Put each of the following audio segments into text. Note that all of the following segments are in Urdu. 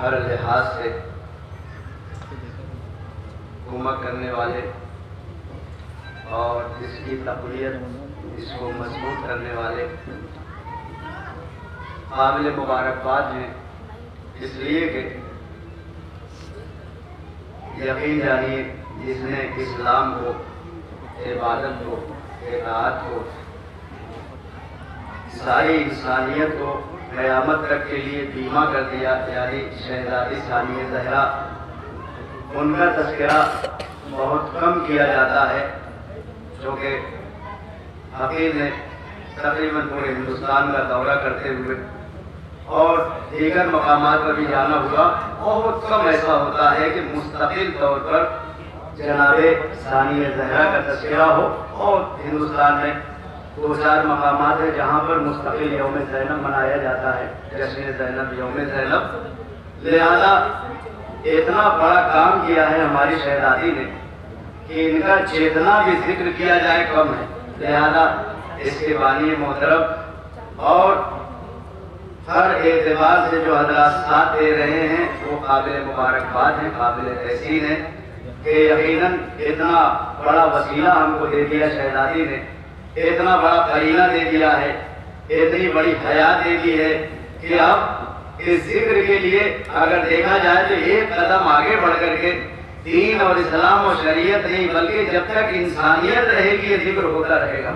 ہر لحاظ سے گمہ کرنے والے اور اس کی تقویت اس کو مضبوط کرنے والے قابل مبارکباد ہیں۔ اس لیے کہ یقین جانیے جس نے اسلام کو، عبادت کو، اطاعت کو، ساری انسانیت کو قیامت تک کے لیے بیمہ کر دیا یعنی شہزادی ثانیہ زہرا۔ ان کا تذکرہ بہت کم کیا جاتا ہے، جو کہ حقیق نے تقریباً پورے ہندوستان کا دورہ کرتے ہوئے اور دیگر مقامات پر بھی جانا ہوا۔ بہت کم ایسا ہوتا ہے کہ مستقل طور پر جناب ثانیہ زہرا کا تذکرہ ہو اور ہندوستان میں دو چار مقامات ہیں جہاں پر مستقل یوم زینب منایا جاتا ہے، جشن زینب، یوم زینب۔ لہذا اتنا بڑا کام کیا ہے ہماری شہزادی نے کہ ان کا چیتنا بھی ذکر کیا جائے کم ہے۔ لہذا اس کے بانی محترم، اور ہر اعتبار سے جو حضرات ساتھ دے رہے ہیں، وہ قابل مبارکباد ہیں، قابل تحسین ہیں کہ یقیناً اتنا بڑا وسیلہ ہم کو دے دیا شہزادی نے۔ اتنا بڑا قرینہ دے دیا ہے، اتنی بڑی حیات دے دی ہے کہ اب اس ذکر کے لیے اگر دیکھا جائے تو ایک قدم آگے بڑھ کر کے دین اور اسلام اور شریعت نہیں، بلکہ جب تک انسانیت رہے گی یہ ذکر ہوتا رہے گا۔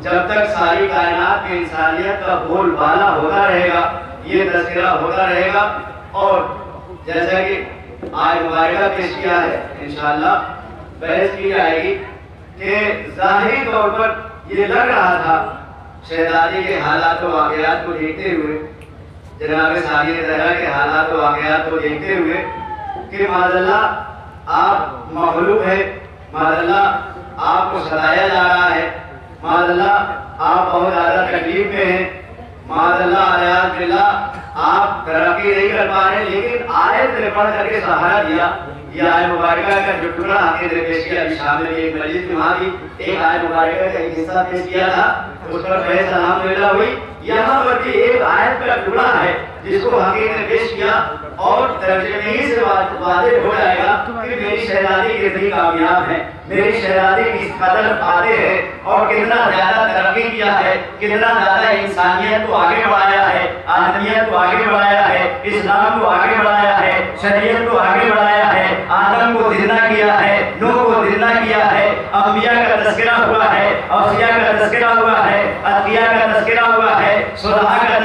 جب تک ساری کائنات میں انسانیت کا بول بالا ہوتا رہے گا، یہ تذکرہ ہوتا رہے گا۔ اور جیسا کہ آج مبارکہ پیش کیا ہے، انشاءاللہ بحث کی جائے گی کہ ظاہری طور پر یہ لگ رہا تھا شہزادی کے حالات و واقعات کو دیکھتے ہوئے، جناب ثانیہ زہرا کے حالات و واقعات کو دیکھتے ہوئے کہ اللہ، آپ مخلوق ہے اللہ، آپ کو ستایا جا رہا ہے معاذ اللہ، آپ بہت زیادہ تکلیف میں ہیں معاذ اللہ، علیہ باللہ آپ ترقی نہیں کر پا رہے لیکن آیت نے پڑھ کر کے سہارا دیا۔ یہ آئے مبارکہ کا جو ٹکڑا آپ نے پیش کیا، ابھی میں ایک مجلس میں وہاں بھی ایک آئے مبارکہ کا ایک حصہ پیش کیا تھا، اس پر بحث الحمدللہ ہوئی۔ یہاں پر بھی ایک آیت کا ٹکڑا ہے۔ جس کو حقیق نے پیش کیا اور ترجمے ہی سے واضح ہو جائے گا کہ میری شہزادی کتنی کامیاب ہے، میری شہزادی کس قدر فاتح ہے اور کتنا زیادہ ترقی کیا ہے، کتنا زیادہ انسانیت کو آگے بڑھایا ہے، آدمیت کو آگے بڑھایا ہے، اسلام کو آگے بڑھایا ہے، شریعت کو آگے بڑھایا ہے، آدم کو زندہ کیا ہے نو کو زندہ کیا ہے، انبیاء کا تذکرہ ہوا ہے، اولیاء کا تذکرہ ہوا ہے عطیہ کا تذکرہ ہوا ہے صلحہ کا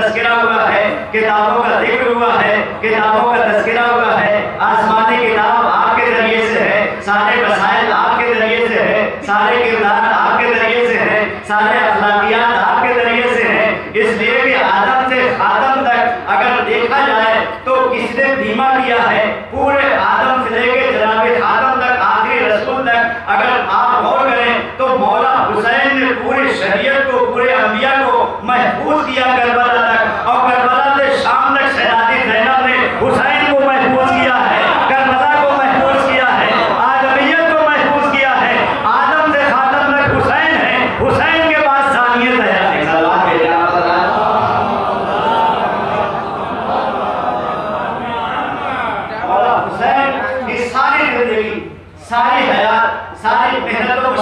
کتابوں کا ذکر ہوا ہے، کتابوں کا تذکرہ ہوا ہے، آسمانی کتاب آپ کے ذریعے سے ہے، سارے مسائل آپ کے ذریعے سے ہے، سارے کردار آپ کے ذریعے سے ہے، سارے اخلاقیات آپ کے ذریعے سے ہے۔ اس لیے کہ آدم سے خاتم تک اگر دیکھا جائے تو کس نے بیمہ کیا ہے؟ پورے آدم سے لے کے جناب خاتم تک، آخری رسول تک اگر آپ غور کریں تو مولا حسین نے پوری شریعت کو، پورے انبیاء کو محفوظ کیا کربلا تک اور کربلا سے شام تک شہزادی زینب نے حسین کو محفوظ کیا ہے کربلا کو محفوظ کیا ہے آدمیت کو محفوظ کیا ہے آدم سے خاتم تک حسین ہے حسین کے بعد ثانیہ زہرا ہے سلام کے جناب مولا حسین کی ساری زندگی ساری حیات ساری محنت و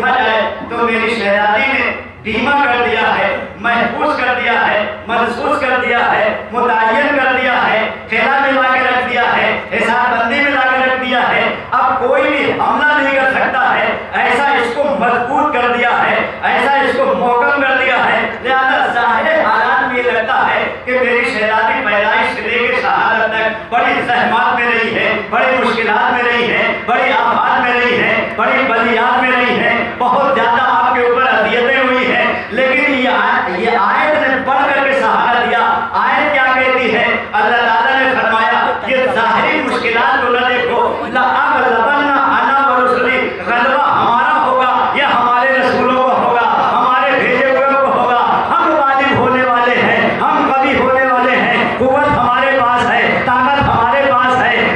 مشقت دیکھا جائے تو میری شہزادی نے بیمہ کر دیا ہے محفوظ کر دیا ہے محسوس کر دیا ہے، متعین کر دیا ہے خلا میں لا کے رکھ دیا ہے، حساب بندی میں لا کے رکھ دیا ہے۔ اب کوئی بھی حملہ نہیں کر سکتا ہے، ایسا اس کو مضبوط کر دیا ہے، ایسا اس کو محکم کر دیا ہے۔ لہذا ظاہر حالات میں یہ لگتا ہے کہ میری شہزادی پیدائش سے لے کے شہادت تک بڑی زحمات میں رہی ہے، بڑی مشکلات میں رہی ہے۔ بڑی آفات میں رہی ہے بڑی بلیات میں رہی ہے بہت زیادہ آپ کے اوپر اذیتیں ہوئی ہیں، لیکن یہ آیت یہ آیت نے پڑھ کر کے سہارا دیا آیت کیا کہتی ہے اللہ تعالیٰ نے فرمایا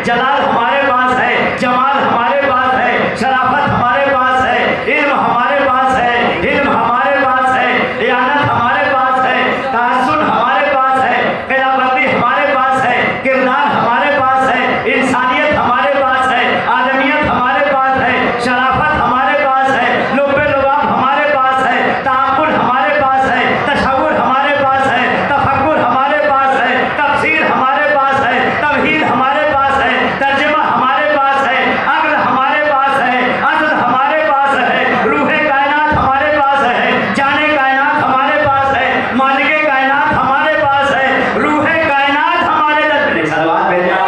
جلال ہمارے پاس ہے جمال ہمارے پاس ہے شرافت ہمارے پاس ہے علم ہمارے پاس ہے علم ہمارے پاس ہے دیانت ہمارے پاس ہے تحسن ہمارے پاس ہے قیامتی ہمارے پاس ہے کردار ہمارے پاس ہے انسانیت ہمارے پاس ہے آدمیت ہمارے پاس ہے شرافت ہمارے پاس ہے لب لباب ہمارے پاس ہے تعقل ہمارے پاس ہے تصور ہمارے پاس ہے تفکر ہمارے پاس ہے تفسیر ہمارے پاس ہے توحید ہمارے پاس ہے ترجمہ ہمارے پاس ہے عقل ہمارے پاس ہے عقل ہمارے پاس ہے روح کائنات ہمارے پاس ہے جانے کائنات ہمارے پاس ہے مالک کائنات ہمارے پاس ہے روح کائنات ہمارے درد سلوات بھیجا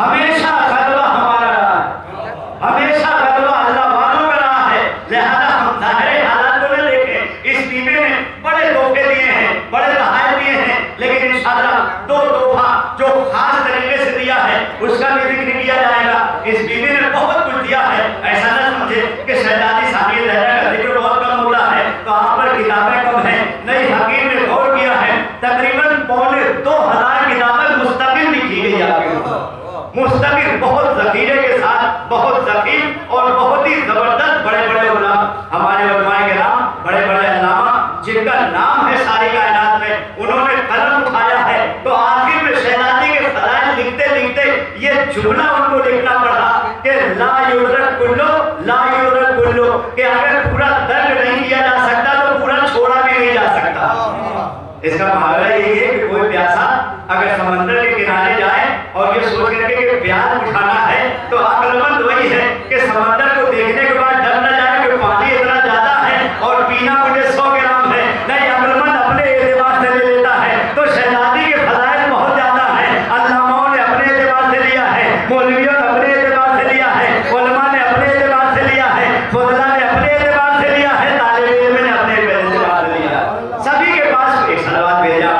ہمیشہ غلبہ ہمارا رہا ہے ہمیشہ غلبہ اللہ والوں کا رہا ہے لہذا ہم ظاہر حالات کو نہ دیکھیں اس بیمے میں بڑے دھوکے دیے ہیں بڑے تحائف دیے ہیں لیکن انشاءاللہ دو تحفہ جو خاص طریقے سے دیا ہے اس کا بھی ذکر کیا جائے گا۔ اس بیوی نے بہت کچھ دیا ہے۔ ایسا نہ سمجھے کہ شہزادی ثانیہ زہرا کا ذکر بہت کم ہو رہا ہے تو آپ پر کتابیں کم ہیں نئی حکیم نے غور کیا ہے تقریباً پونے دو ہزار کتابیں مستقل لکھی گئی آپ کے اوپر مستقل بہت ذخیرے کے ساتھ بہت ذخیر اور بہت ہی زبردست بڑے بڑے علماء ہمارے علماء کرام بڑے بڑے علامہ جن کا نام ہے ساری کائنات میں انہوں نے قلم اٹھایا ہے تو آخر میں شہزادی کے فضائل لکھتے لکھتے یہ جملہ ان کو لکھنا پڑا کہ یورت کلو لا یورت کلو کہ اگر پورا درد نہیں کیا جا سکتا تو پورا چھوڑا بھی نہیں جا سکتا۔ اس کا محاورہ یہی ہے کہ کوئی پیاسا اگر سمندر کے کنارے جائے اور یہ سوچ کر کے کہ پیاس اٹھانا ہے تو عقل مند وہی ہے کہ سمندر کو دیکھنے کے بعد ڈر نہ جائے کہ پانی اتنا زیادہ ہے اور پینا مجھے سو گرام ہے نہیں عقل مند اپنے اعتبار سے لے لیتا ہے تو شہزادی کے فضائل بہت زیادہ ہیں علاماؤں نے اپنے اعتبار سے لیا ہے مولویوں نے اپنے اعتبار سے لیا ہے علماء نے اپنے اعتبار سے لیا ہے فضلہ نے اپنے اعتبار سے لیا ہے طالب علم نے اپنے اعتبار سے لیا ہے سبھی کے پاس ایک سلوات بھیجا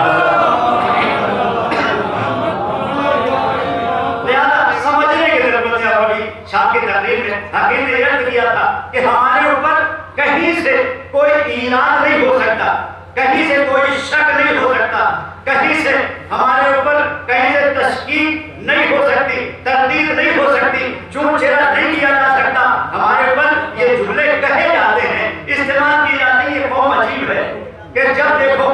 لہذا سمجھنے کی ضرورت ہے اور شاہ کی تقریر میں حکیم نے عرض کیا تھا کہ ہمارے اوپر کہیں سے کوئی ایراد نہیں ہو سکتا، کہیں سے کوئی شک نہیں ہو سکتا، کہیں سے ہمارے اوپر کہیں سے تشکیل نہیں ہو سکتی، تردید نہیں ہو سکتی چون چہرہ نہیں کیا جا سکتا۔ ہمارے اوپر یہ جملے کہے جاتے ہیں، استعمال کی جاتی ہے یہ قوم عجیب ہے کہ جب دیکھو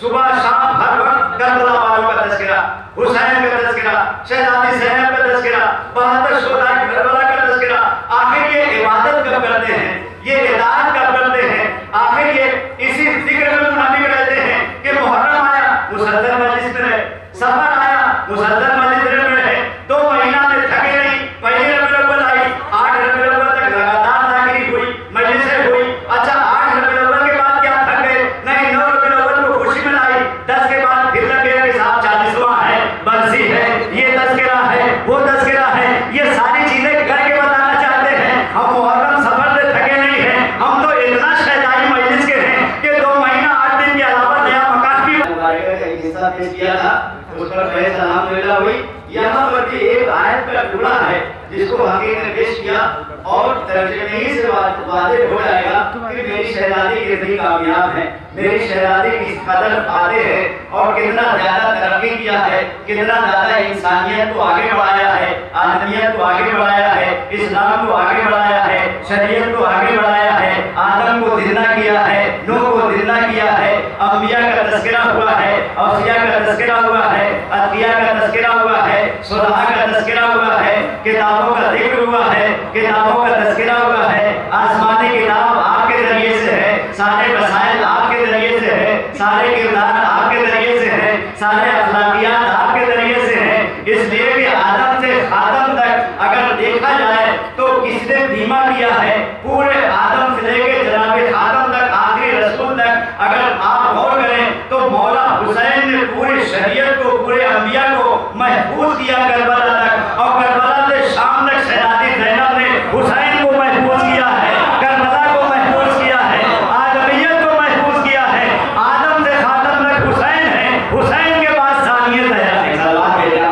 صبح شام ہر وقت کربلا والوں کا تذکرہ، حسین کا تذکرہ، شہزادی زینب کا تذکرہ، بہادر شہداء کربلا آخر یہ عبادت کب کرتے ہیں۔ یہ اطاعت کب کرتے ہیں آخر یہ اسی ذکر میں منافق رہتے ہیں کہ محرم آیا مسلسل مجلس میں رہے سفر آیا مسلسل مجلس میں رہے دو مہینہ میں تھکے نہیں پہلی ربی الاول آئی آٹھ ربی الاول تک لگاتار ذاکری ہوئی مجلسیں ہوئی اچھا آٹھ ربی الاول کے بعد کیا تھک گئے نہیں نو ربی الاول کو خوشی منائی دس کے بعد پھر لگے کہ صاحب چالیسواں ہے برسی ہے یہ تذکرہ ہے وہ تذکرہ ہے یہ ساری چیزیں کر کے بتانا چاہتے ہیں ہم محرم سفر سے تھکے نہیں ہیں ہم تو اتنا شہدائی مجلس کے ہیں کہ دو مہینہ آٹھ دن کے علاوہ نیا مکان بھی مبارکہ کا ایک حصہ پیش کیا تھا اس پر بحث الحمدللہ ہوئی یہاں پر بھی ایک آیت کا ٹکڑا ہے جس کو حقیق نے پیش کیا اور ترجمے ہی سے واضح ہو جائے گا کہ میری شہزادی کتنی کامیاب ہے۔ میری شہزادی کس قدر فاتح ہے اور کتنا زیادہ ترقی کیا ہے، کتنا زیادہ انسانیت کو آگے بڑھایا آدمیت کو آگے بڑھایا ہے، اسلام کو آگے بڑھایا ہے، شریعت کو آگے بڑھایا ہے، آدم کو زندہ کیا ہے نو کو زندہ کیا ہے، انبیاء کا تذکرہ ہوا ہے اوسیاء کا تذکرہ ہوا ہے عطیہ کا تذکرہ ہوا ہے صلحہ کا تذکرہ ہوا ہے، کتابوں کا ذکر ہوا ہے، کتابوں کا تذکرہ ہوا ہے، آسمانی کتاب آپ کے ذریعے سے ہے، سارے مسائل آپ کے ذریعے سے ہے، سارے کردار آپ کے ذریعے سے ہے، سارے اخلاقیات آپ کے ذریعے سے ہے، اس لیے کہ آدم سے خاتم تک اگر دیکھا جائے تو کس نے بیمہ لیا ہے، پورے آدم سے لے کے جناب آدم تک، آخری رسول تک اگر آپ غور کریں تو مولا حسین نے پوری شریعت کو، پورے انبیاء کو محفوظ کیا کربلا تک اور کربلا سے شام تک شہزادی زینب نے حسین کو محفوظ کیا ہے کربلا کو محفوظ کیا ہے آدمیت کو محفوظ کیا ہے آدم سے خاتم تک حسین ہے حسین کے بعد ثانیہ زہرا ہے سلوات بھیجا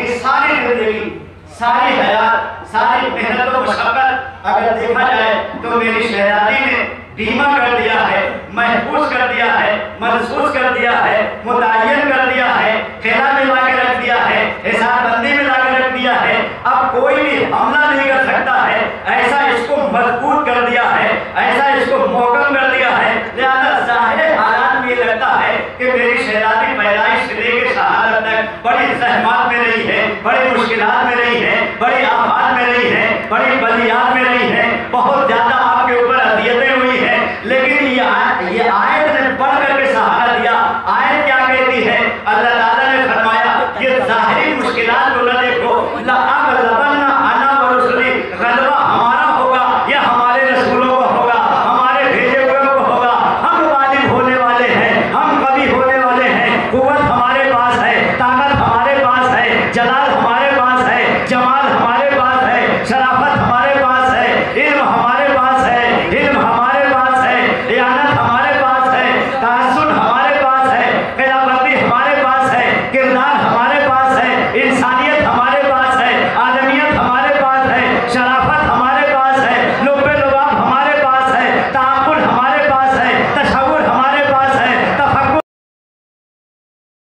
مولا ساری زندگی، ساری حیات، ساری محنت و مشقت اگر دیکھا جائے تو میری شہزادی نے بیمہ کر دیا ہے، محفوظ کر دیا ہے محسوس کر دیا ہے، متعین کر دیا ہے خلا میں لا کے رکھ دیا ہے حساب بندی میں لا کے رکھ دیا ہے۔ اب کوئی بھی حملہ نہیں کر سکتا ہے، ایسا اس کو مضبوط کر دیا ہے، ایسا اس کو محکم کر دیا ہے۔ لہذا ظاہر حالات میں یہ لگتا ہے کہ میری شہزادی پیدائش سے لے کے شہادت تک بڑی زحمات میں رہی ہے بڑی مشکلات میں رہی ہے بڑی آفات میں رہی ہے بڑی بلیات